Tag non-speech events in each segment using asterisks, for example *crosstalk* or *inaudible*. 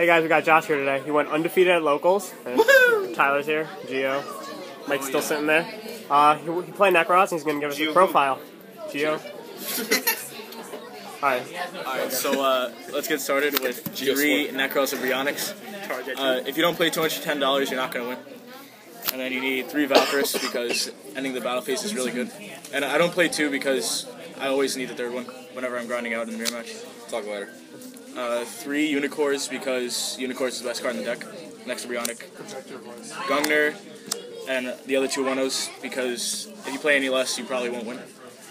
Hey guys, we got Josh here today. He went undefeated at locals. Tyler's here. Geo. Mike's still sitting there. Uh, he, he played Nekroz and he's gonna give us a profile. Geo. Alright. Alright, so uh, let's get started with three Nekroz of Brionac. Uh, if you don't play $210, you're not going to win. And then you need three Valkyries because ending the battle phase is really good. And I don't play two because I always need the third one whenever I'm grinding out in the mirror match. Talk later. Uh, three Unicorns because Unicorns is the best card in the deck, next to Brionac. Gungnir, and the other two One-Os because if you play any less, you probably won't win.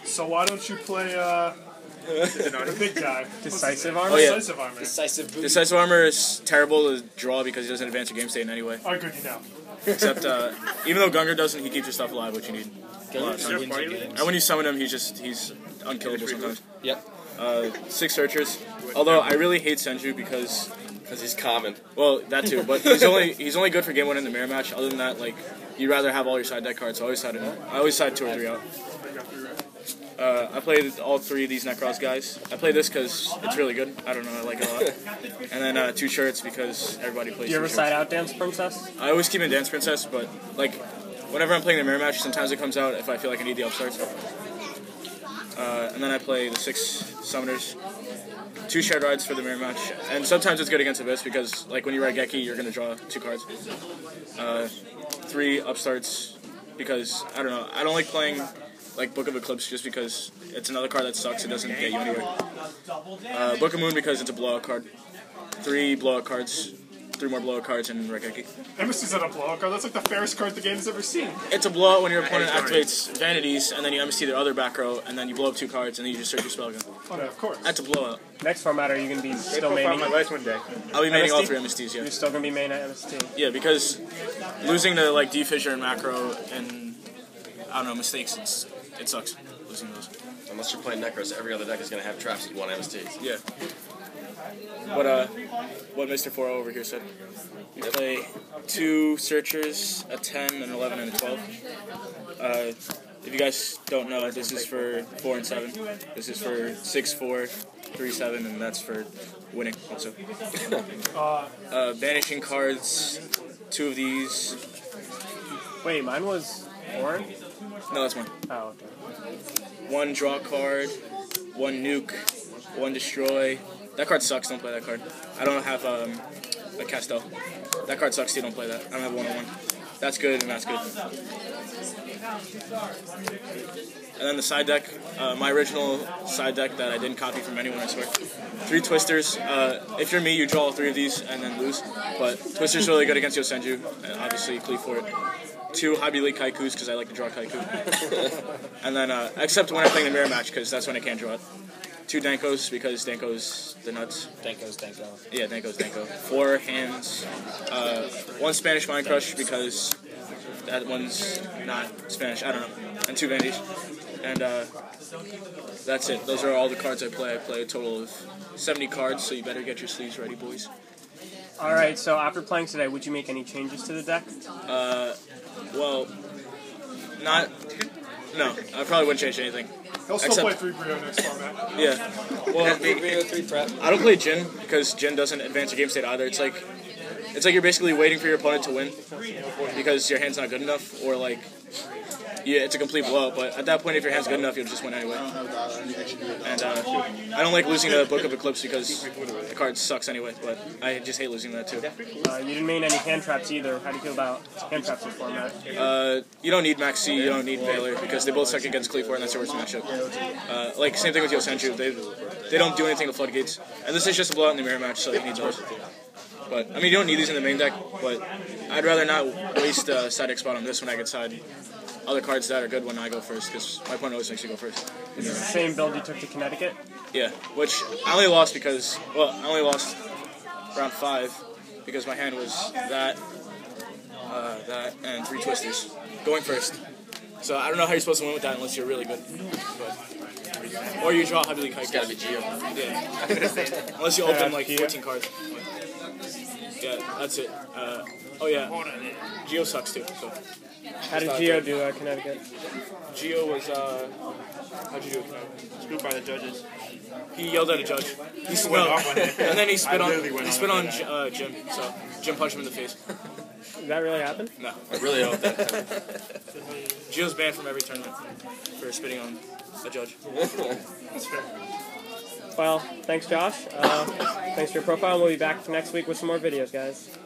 So why don't you play uh, *laughs* the big guy? Decisive armor? Oh, yeah. Decisive armor. Decisive boot. Decisive Armor is terrible to draw because he doesn't advance your game state in any way. Oh, good to know. Except, uh, even though Gungnir doesn't, he keeps your stuff alive, which you need. a lot of times. Wins your games. And when you summon him, he's just, he's unkillable sometimes. Yep. Uh, six Searchers. Although I really hate Senju because, Because he's common. well, that too, but he's only *laughs* he's only good for game one in the mirror match. Other than that, like, you'd rather have all your side deck cards. I always side him. I always side two or three out. Uh, I played all three of these Nekroz guys. I play this because it's really good. I don't know, I like it a lot. *laughs* And then uh, two shirts because everybody plays Do you ever side out Dance Princess? I always keep in Dance Princess, but like whenever I'm playing the mirror match, sometimes it comes out if I feel like I need the upstarts. Uh, and then I play the six summoners, two shared rides for the mirror match, and sometimes it's good against Abyss because like when you ride Geki, you're gonna draw two cards. Uh, three upstarts because I don't know. I don't like playing like Book of Eclipse just because it's another card that sucks. It doesn't get you anywhere. Uh, Book of Moon because it's a blowout card. Three blowout cards. Three more blowout cards and Regeki. MST's not a blowout card. That's like the fairest card the game has ever seen. It's a blowout when your opponent activates vanities, and then you MC their other back row, and then you blow up two cards, and then you just search your spell again. Oh, no, of course. That's a blowout. Next format, are you gonna be still maining? one day. I'll be maining all three MSTs, yeah. You're still gonna be main at MST. Yeah, because losing to like D Fissure and Macro and I don't know mistakes, it's it sucks losing those. Unless you're playing Nekroz, every other deck is going to have traps that you want MSTs. Yeah. What uh, what Mr. 4 over here said. We play two searchers, a 10, an 11, and a 12. Uh, if you guys don't know, this is for 4 and 7. This is for 6, 4, 3, 7, and that's for winning also. *laughs* Uh, banishing cards, two of these. Wait, mine was orange? No, that's one. Oh, okay. One draw card, one nuke, one destroy. That card sucks. Don't play that card. I don't have um, a Castel. That card sucks. too, don't play that. I don't have one on one. That's good and that's good. And then the side deck, uh, my original side deck that I didn't copy from anyone, I swear. Three Twisters. Uh, if you're me, you draw all three of these and then lose. But Twister's really good against Yosenju, and obviously cleave for it. Two Hobby League Kaikus because I like to draw Kaiku. *laughs* and then, uh, except when I'm playing the mirror match because that's when I can't draw it. Two Dankos because Danko's the nuts. Danko's Danko. Yeah, Danko's Danko. Four hands. Uh, one Spanish Mind Crush because that one's not Spanish. I don't know. And two Vantage. And uh, that's it. Those are all the cards I play. I play a total of 70 cards, so you better get your sleeves ready, boys. Alright, so after playing today, would you make any changes to the deck? Uh, well, not. No, I probably wouldn't change anything. he'll still Except- play three Brio next format. Yeah. Well, Three, three prep. I don't play Jin because Jin doesn't advance your game state either. It's like it's like you're basically waiting for your opponent to win because your hand's not good enough, or like yeah, it's a complete blowout. But at that point, if your hand's good enough, you'll just win anyway. And uh, I don't like losing the Book of Eclipse because the card sucks anyway. But I just hate losing that too. Uh, you didn't main any hand traps either. How do you feel about hand traps in format? Uh, you don't need Maxi, you don't need Valor because they both suck against Cleaver, and that's your worst matchup. Uh, like same thing with Yosenju, they they don't do anything to floodgates, and this is just a blowout in the mirror match, so you need those. But I mean, you don't need these in the main deck, but I'd rather not waste a side deck spot on this when I can side other cards that are good when I go first, because my opponent always makes me go first. Is this the same build you took to Connecticut? Yeah, which I only lost because well, I only lost round five because my hand was that, uh, that, and three twisters going first. So I don't know how you're supposed to win with that unless you're really good. But, or you draw Hobby League It's got to be Geo. Yeah. *laughs* unless you open like 14 cards. Yeah, that's it. Uh, oh yeah, Geo sucks too. So How did Geo do uh, Connecticut? Geo was uh, How'd you do it, Kyle? Screwed by the judges. He yelled at a judge. He spit went on, off on him. and then he spit on. literally He spit him on uh, Jim. So Jim punched him in the face. Did that really happen? No, I really hope that. Gio's banned from every tournament for spitting on a judge. *laughs* That's fair. Well, thanks, Josh. Uh, thanks for your profile. We'll be back next week with some more videos, guys.